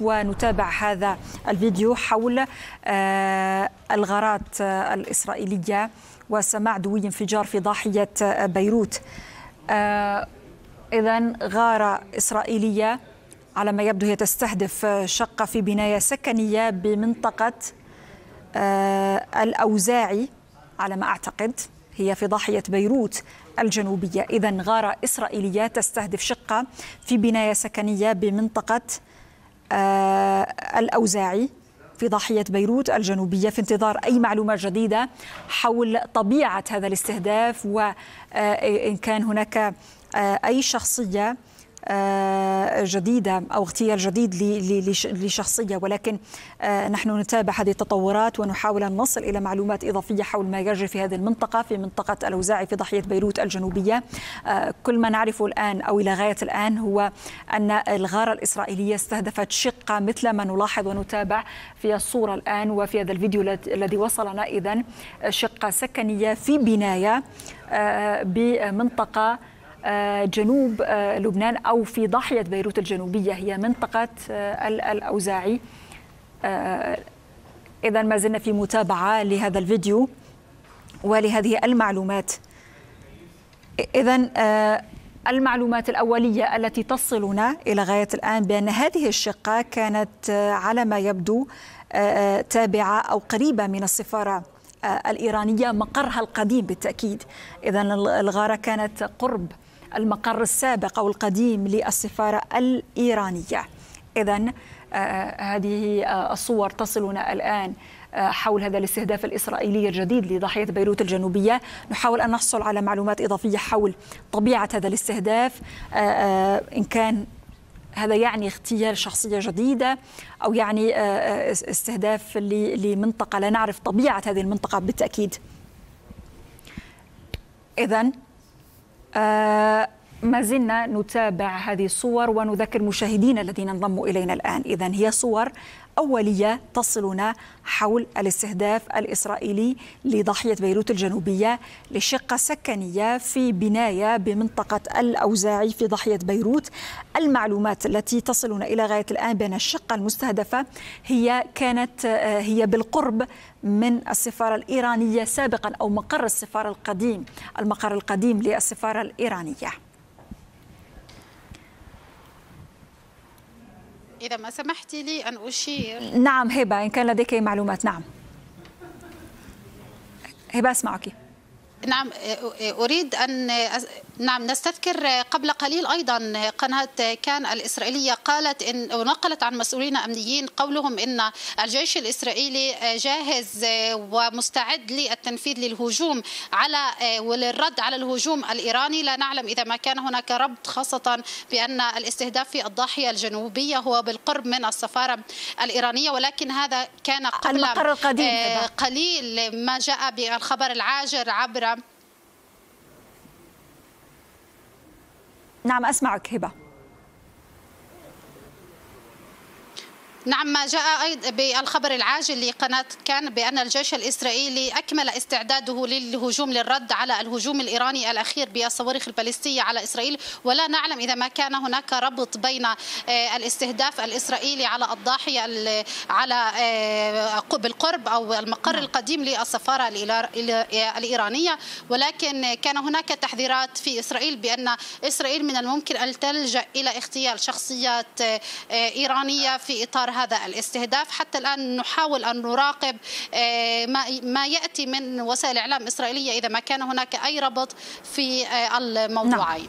ونتابع هذا الفيديو حول الغارات الإسرائيلية وسماع دوي انفجار في ضاحية بيروت. إذا غارة إسرائيلية على ما يبدو هي تستهدف شقة في بناية سكنية بمنطقة الأوزاعي على ما أعتقد هي في ضاحية بيروت الجنوبية. إذا غارة إسرائيلية تستهدف شقة في بناية سكنية بمنطقة الأوزاعي في ضاحية بيروت الجنوبية في انتظار أي معلومات جديدة حول طبيعة هذا الاستهداف وإن كان هناك أي شخصية جديدة أو اغتيال جديد لشخصية. ولكن نحن نتابع هذه التطورات ونحاول أن نصل إلى معلومات إضافية حول ما يجري في هذه المنطقة في منطقة الأوزاعي في ضاحية بيروت الجنوبية. كل ما نعرفه الآن أو إلى غاية الآن هو أن الغارة الإسرائيلية استهدفت شقة مثل ما نلاحظ ونتابع في الصورة الآن وفي هذا الفيديو الذي وصلنا. إذن شقة سكنية في بناية بمنطقة جنوب لبنان أو في ضاحية بيروت الجنوبية هي منطقة الأوزاعي. إذا ما زلنا في متابعة لهذا الفيديو ولهذه المعلومات. اذا المعلومات الأولية التي تصلنا إلى غاية الآن بأن هذه الشقة كانت على ما يبدو تابعة أو قريبة من السفارة الإيرانية مقرها القديم بالتأكيد. إذا الغارة كانت قرب المقر السابق أو القديم للسفارة الإيرانية. إذا هذه الصور تصلنا الآن حول هذا الاستهداف الإسرائيلي الجديد لضاحية بيروت الجنوبية. نحاول أن نحصل على معلومات إضافية حول طبيعة هذا الاستهداف إن كان هذا يعني اغتيال شخصية جديدة أو يعني استهداف لمنطقة. لا نعرف طبيعة هذه المنطقة بالتأكيد. إذا 呃。ما زلنا نتابع هذه الصور ونذكر مشاهدينا الذين انضموا إلينا الآن. إذا هي صور أولية تصلنا حول الاستهداف الإسرائيلي لضاحية بيروت الجنوبية لشقة سكنية في بناية بمنطقة الأوزاعي في ضاحية بيروت. المعلومات التي تصلنا إلى غاية الآن بأن الشقة المستهدفة هي كانت هي بالقرب من السفارة الإيرانية سابقا أو مقر السفارة القديم المقر القديم للسفارة الإيرانية. إذا ما سمحت لي أن أشير. نعم هبة إن كان لديك معلومات. نعم. هبة أسمعك. نعم أريد أن نعم نستذكر قبل قليل أيضا قناة كان الإسرائيلية قالت إن ونقلت عن مسؤولين أمنيين قولهم إن الجيش الإسرائيلي جاهز ومستعد للتنفيذ للهجوم على وللرد على الهجوم الإيراني. لا نعلم إذا ما كان هناك ربط خاصة بأن الاستهداف في الضاحية الجنوبية هو بالقرب من السفارة الإيرانية ولكن هذا كان قبل القديم قليل ما جاء بالخبر العاجر عبر نعم أسمعك هبة. نعم ما جاء أيضا بالخبر العاجل لقناة كان بأن الجيش الإسرائيلي أكمل استعداده للهجوم للرد على الهجوم الإيراني الأخير بالصواريخ البالستية على إسرائيل. ولا نعلم إذا ما كان هناك ربط بين الاستهداف الإسرائيلي على الضاحية على بالقرب أو المقر القديم للسفارة الإيرانية. ولكن كان هناك تحذيرات في إسرائيل بأن إسرائيل من الممكن أن تلجأ إلى اغتيال شخصيات إيرانية في إطار هذا الاستهداف. حتى الآن نحاول أن نراقب ما يأتي من وسائل إعلام إسرائيلية إذا ما كان هناك أي ربط في الموضوعين.